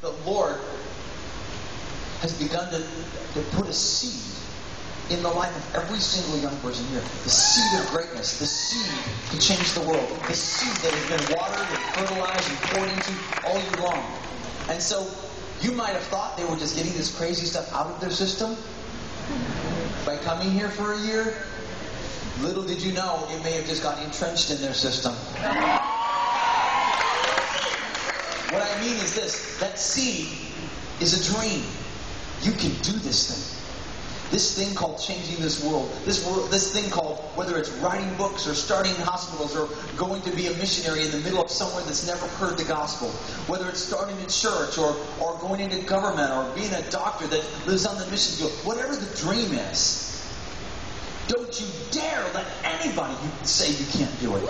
The Lord has begun to, to put a seed in the life of every single young person here. The seed of greatness, the seed to change the world, the seed that has been watered and fertilized and poured into all year long. And so you might have thought they were just getting this crazy stuff out of their system by coming here for a year. Little did you know, it may have just got entrenched in their system. Is this that seed is a dream. You can do this thing. This thing called changing this world, this world, this thing called whether it's writing books or starting hospitals or going to be a missionary in the middle of somewhere that's never heard the gospel, whether it's starting a church or, or going into government or being a doctor that lives on the mission field, whatever the dream is, don't you dare let anybody say you can't do it.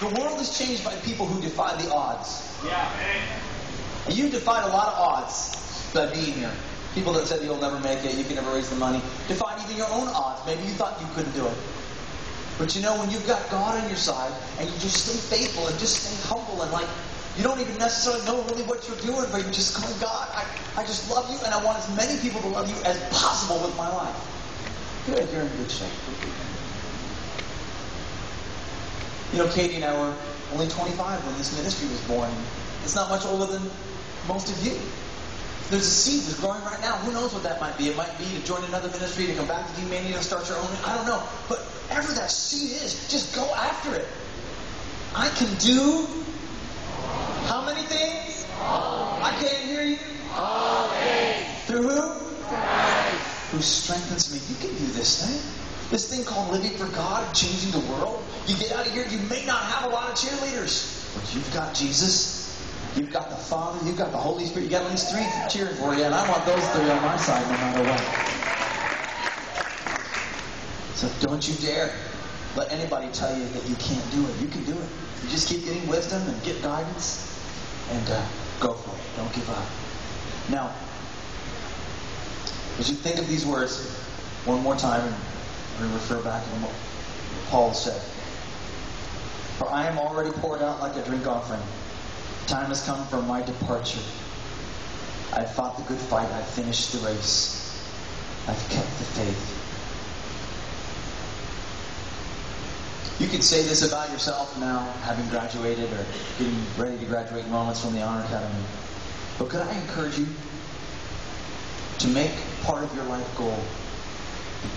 The world is changed by people who defy the odds. Yeah. And you defied a lot of odds by being here. People that said you'll never make it, you can never raise the money. Defied even your own odds. Maybe you thought you couldn't do it. But you know, when you've got God on your side and you just stay faithful and just stay humble and like, you don't even necessarily know really what you're doing, but you're just going, God, I, I just love you and I want as many people to love you as possible with my life. Good, you're in good shape. You know, Katie and I were only 25 when this ministry was born. It's not much older than most of you. There's a seed that's growing right now. Who knows what that might be? It might be to join another ministry, to come back to Teen Mania and start your own. I don't know. But whatever that seed is, just go after it. I can do how many things? I can't hear you. All things. Through who? Christ. Who strengthens me. You can do this thing. This thing called living for God, changing the world. You get out of here, you may not have a lot of cheerleaders, but you've got Jesus. You've got the Father, you've got the Holy Spirit, you got at least three cheering for you, and I want those three on my side no matter what. So don't you dare let anybody tell you that you can't do it. You can do it. You just keep getting wisdom and get guidance and uh, go for it. Don't give up. Now, as you think of these words one more time, we refer back to what Paul said. For I am already poured out like a drink offering. Time has come for my departure. I've fought the good fight. I've finished the race. I've kept the faith. You could say this about yourself now, having graduated or getting ready to graduate moments from the Honor Academy. But could I encourage you to make part of your life goal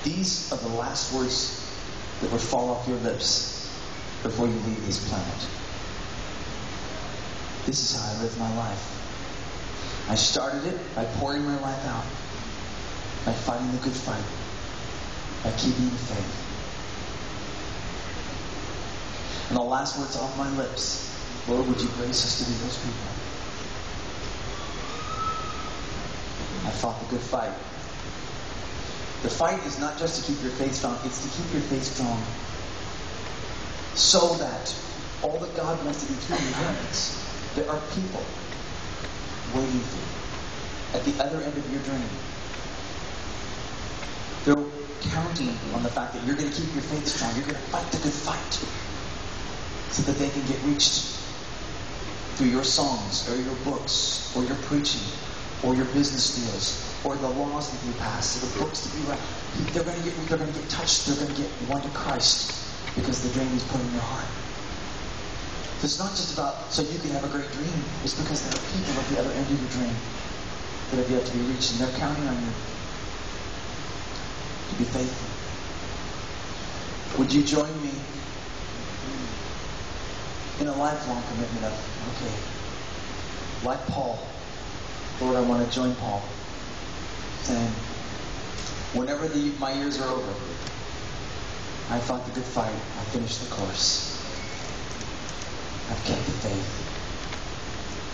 these are the last words that would fall off your lips before you leave this planet? This is how I live my life. I started it by pouring my life out, by fighting the good fight, by keeping the faith. And the last words off my lips, Lord, would you grace us to be those people? I fought the good fight. The fight is not just to keep your faith strong, it's to keep your faith strong so that all that God wants to do through your hands, there are people waiting for you at the other end of your dream. They're counting on the fact that you're going to keep your faith strong. You're going to fight the good fight so that they can get reached through your songs or your books or your preaching or your business deals or the laws that you pass or the books that you write. They're going to get they're going to get touched. They're going to get won to Christ because the dream He's put in your heart. So it's not just about so you can have a great dream. It's because there are people at the other end of your dream that have yet to be reached, and they're counting on you to be faithful. Would you join me in a lifelong commitment of, okay, like Paul, Lord, I want to join Paul, saying, whenever the, my years are over, I fought the good fight, I finished the course, I've kept the faith.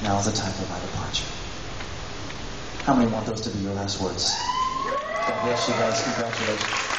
Now is the time for my departure. How many want those to be your last words? God bless you guys. Congratulations.